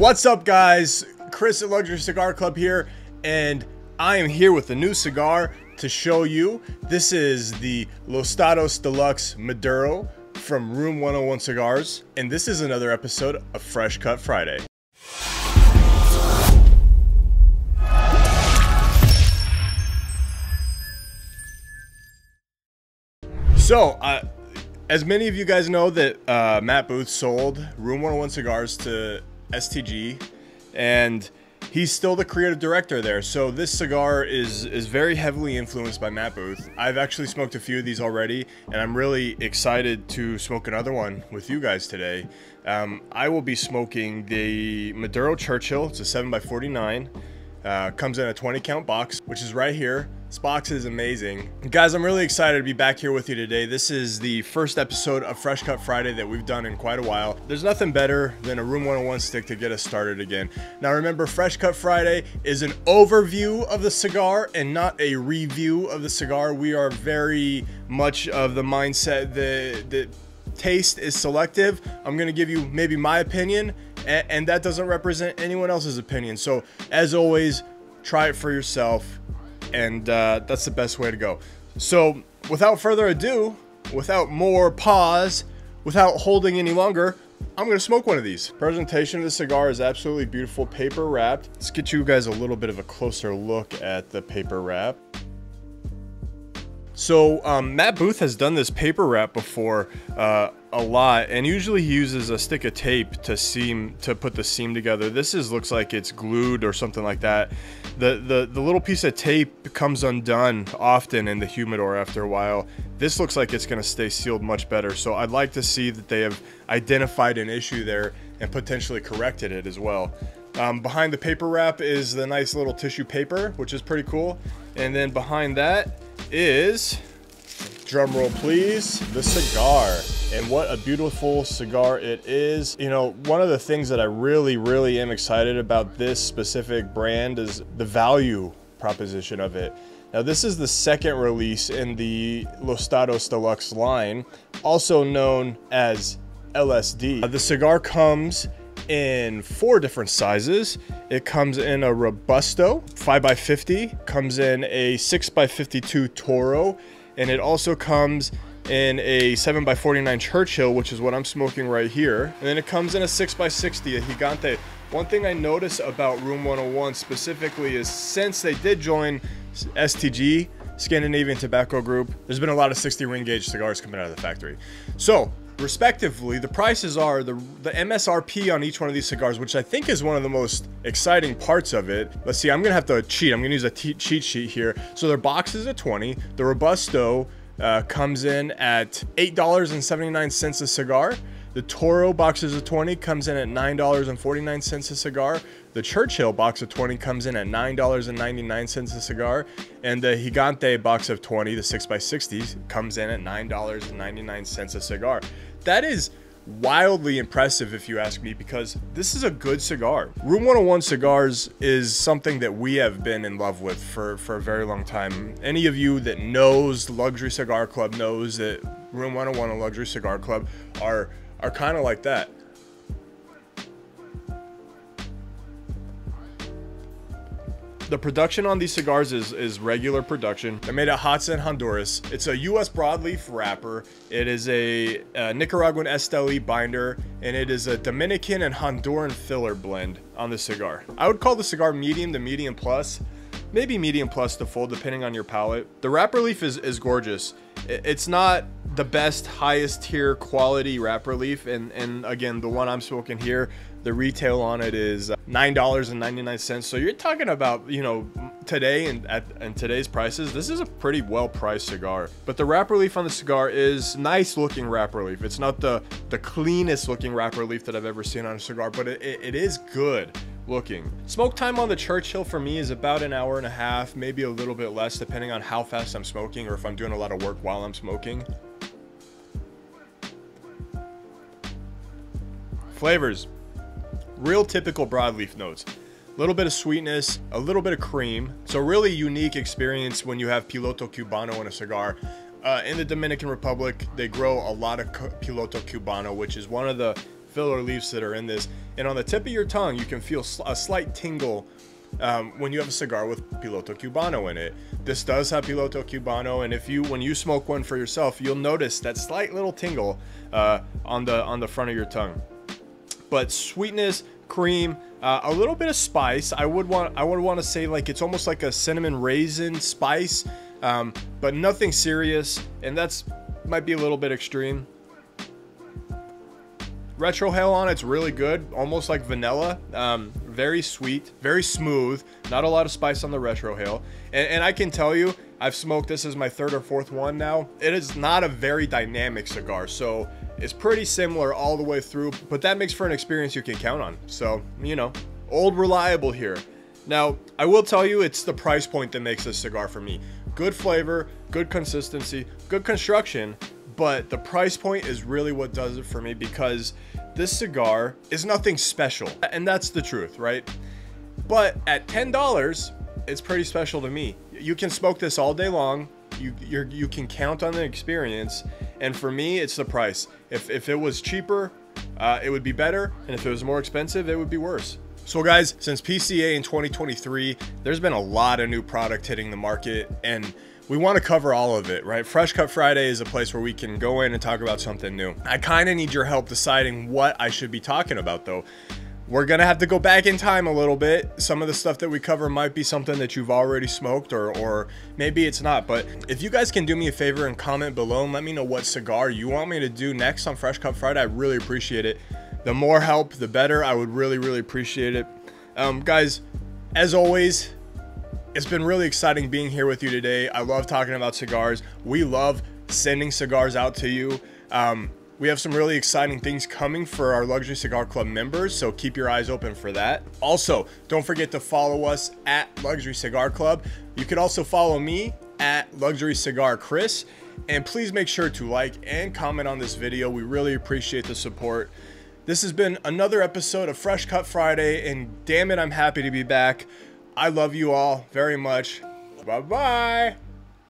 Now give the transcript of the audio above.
What's up, guys? Chris at Luxury Cigar Club here, and I am here with a new cigar to show you. This is the Los Statos Deluxe Maduro from Room 101 Cigars, and this is another episode of Fresh Cut Friday. So, uh, as many of you guys know that uh, Matt Booth sold Room 101 Cigars to STG, and he's still the creative director there. So this cigar is is very heavily influenced by Matt Booth. I've actually smoked a few of these already, and I'm really excited to smoke another one with you guys today. Um, I will be smoking the Maduro Churchill. It's a 7x49. Uh, comes in a 20 count box, which is right here. This box is amazing. Guys, I'm really excited to be back here with you today. This is the first episode of Fresh Cut Friday that we've done in quite a while. There's nothing better than a Room 101 stick to get us started again. Now remember, Fresh Cut Friday is an overview of the cigar and not a review of the cigar. We are very much of the mindset that, that taste is selective. I'm gonna give you maybe my opinion and, and that doesn't represent anyone else's opinion. So as always, try it for yourself, and uh, that's the best way to go. So without further ado, without more pause, without holding any longer, I'm gonna smoke one of these. Presentation of the cigar is absolutely beautiful, paper wrapped. Let's get you guys a little bit of a closer look at the paper wrap. So um, Matt Booth has done this paper wrap before uh, a lot, and usually he uses a stick of tape to seam to put the seam together. This is looks like it's glued or something like that. The the the little piece of tape comes undone often in the humidor after a while. This looks like it's going to stay sealed much better. So I'd like to see that they have identified an issue there and potentially corrected it as well. Um, behind the paper wrap is the nice little tissue paper, which is pretty cool. And then behind that is, drum roll please, the cigar. And what a beautiful cigar it is. You know, one of the things that I really, really am excited about this specific brand is the value proposition of it. Now this is the second release in the Los Statos Deluxe line, also known as LSD. Uh, the cigar comes in four different sizes. It comes in a Robusto 5x50, comes in a 6x52 Toro, and it also comes in a 7x49 Churchill, which is what I'm smoking right here. And then it comes in a 6x60, a Gigante. One thing I notice about Room 101 specifically is since they did join STG, Scandinavian Tobacco Group, there's been a lot of 60 ring gauge cigars coming out of the factory. So respectively, the prices are the, the MSRP on each one of these cigars, which I think is one of the most exciting parts of it. Let's see, I'm gonna have to cheat. I'm gonna use a cheat sheet here. So their box is at 20. The Robusto uh, comes in at $8.79 a cigar. The Toro box of 20 comes in at $9.49 a cigar. The Churchill box of 20 comes in at $9.99 a cigar. And the Gigante box of 20, the 6x60, comes in at $9.99 a cigar. That is wildly impressive if you ask me because this is a good cigar. Room 101 cigars is something that we have been in love with for, for a very long time. Any of you that knows Luxury Cigar Club knows that Room 101 and Luxury Cigar Club are are kind of like that. The production on these cigars is, is regular production. They're made at HATSA Honduras. It's a U.S. broadleaf wrapper. It is a, a Nicaraguan Esteli binder, and it is a Dominican and Honduran filler blend on the cigar. I would call the cigar medium to medium plus, maybe medium plus to full, depending on your palate. The wrapper leaf is, is gorgeous. It's not the best highest tier quality wrapper leaf and and again the one i'm smoking here the retail on it is $9.99 so you're talking about you know today and at and today's prices this is a pretty well priced cigar but the wrapper leaf on the cigar is nice looking wrapper leaf it's not the the cleanest looking wrapper leaf that i've ever seen on a cigar but it, it, it is good looking. Smoke time on the Churchill for me is about an hour and a half, maybe a little bit less depending on how fast I'm smoking or if I'm doing a lot of work while I'm smoking. Flavors. Real typical broadleaf notes. A little bit of sweetness, a little bit of cream. So really unique experience when you have Piloto Cubano in a cigar. Uh, in the Dominican Republic, they grow a lot of Piloto Cubano, which is one of the filler leaves that are in this. And on the tip of your tongue, you can feel a slight tingle um, when you have a cigar with Piloto Cubano in it. This does have Piloto Cubano, and if you when you smoke one for yourself, you'll notice that slight little tingle uh, on the on the front of your tongue. But sweetness, cream, uh, a little bit of spice. I would want I would want to say like it's almost like a cinnamon raisin spice, um, but nothing serious, and that's might be a little bit extreme. Retrohale on it's really good, almost like vanilla. Um, very sweet, very smooth. Not a lot of spice on the retrohale. And, and I can tell you, I've smoked this as my third or fourth one now. It is not a very dynamic cigar, so it's pretty similar all the way through, but that makes for an experience you can count on. So, you know, old reliable here. Now, I will tell you, it's the price point that makes this cigar for me. Good flavor, good consistency, good construction, but the price point is really what does it for me because this cigar is nothing special. And that's the truth, right? But at $10, it's pretty special to me. You can smoke this all day long. You you you can count on the experience, and for me, it's the price. If if it was cheaper, uh, it would be better, and if it was more expensive, it would be worse. So guys, since PCA in 2023, there's been a lot of new product hitting the market, and we want to cover all of it, right? Fresh Cut Friday is a place where we can go in and talk about something new. I kind of need your help deciding what I should be talking about though. We're gonna have to go back in time a little bit. Some of the stuff that we cover might be something that you've already smoked or, or maybe it's not. But if you guys can do me a favor and comment below and let me know what cigar you want me to do next on Fresh Cut Friday, I really appreciate it. The more help, the better. I would really, really appreciate it. Um, guys, as always, it's been really exciting being here with you today. I love talking about cigars. We love sending cigars out to you. Um, we have some really exciting things coming for our Luxury Cigar Club members, so keep your eyes open for that. Also, don't forget to follow us at Luxury Cigar Club. You can also follow me at Luxury Cigar Chris, and please make sure to like and comment on this video. We really appreciate the support. This has been another episode of Fresh Cut Friday, and damn it, I'm happy to be back. I love you all very much. Bye bye.